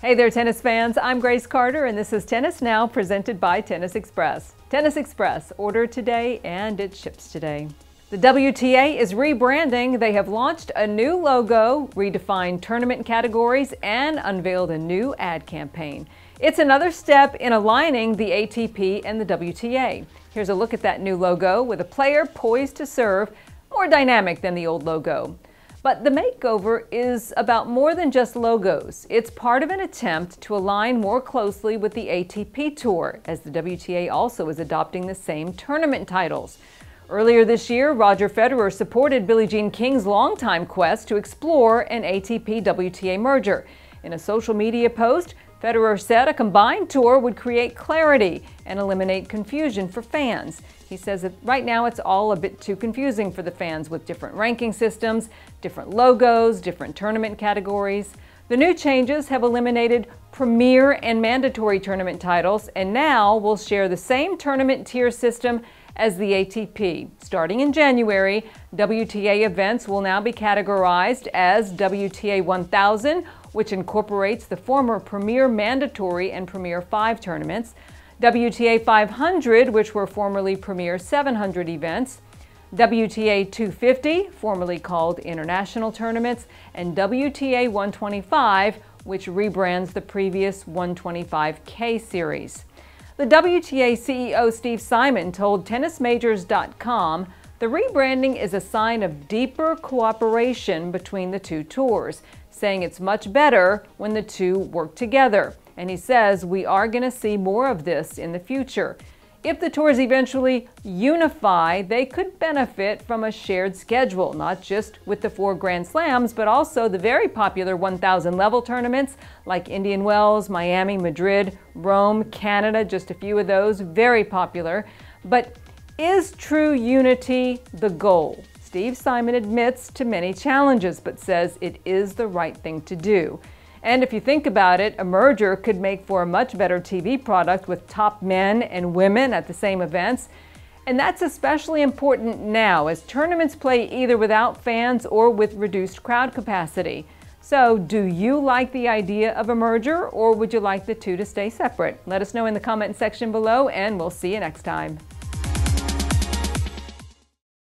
Hey there, tennis fans. I'm Grace Carter, and this is Tennis Now presented by Tennis Express. Tennis Express, order today and it ships today. The WTA is rebranding. They have launched a new logo, redefined tournament categories, and unveiled a new ad campaign. It's another step in aligning the ATP and the WTA. Here's a look at that new logo with a player poised to serve, more dynamic than the old logo. But the makeover is about more than just logos. It's part of an attempt to align more closely with the ATP Tour, as the WTA also is adopting the same tournament titles. Earlier this year, Roger Federer supported Billie Jean King's longtime quest to explore an ATP WTA merger. In a social media post, Federer said a combined tour would create clarity and eliminate confusion for fans. He says that right now it's all a bit too confusing for the fans with different ranking systems, different logos, different tournament categories. The new changes have eliminated premier and mandatory tournament titles and now will share the same tournament tier system as the ATP. Starting in January, WTA events will now be categorized as WTA 1000 which incorporates the former Premier Mandatory and Premier 5 tournaments, WTA 500, which were formerly Premier 700 events, WTA 250, formerly called International Tournaments, and WTA 125, which rebrands the previous 125K series. The WTA CEO Steve Simon told TennisMajors.com the rebranding is a sign of deeper cooperation between the two tours, saying it's much better when the two work together. And he says we are going to see more of this in the future. If the tours eventually unify, they could benefit from a shared schedule, not just with the four Grand Slams, but also the very popular 1,000 level tournaments like Indian Wells, Miami, Madrid, Rome, Canada, just a few of those, very popular. But is true unity the goal? Steve Simon admits to many challenges, but says it is the right thing to do. And if you think about it, a merger could make for a much better TV product with top men and women at the same events. And that's especially important now as tournaments play either without fans or with reduced crowd capacity. So, do you like the idea of a merger or would you like the two to stay separate? Let us know in the comment section below and we'll see you next time.